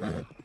Yeah.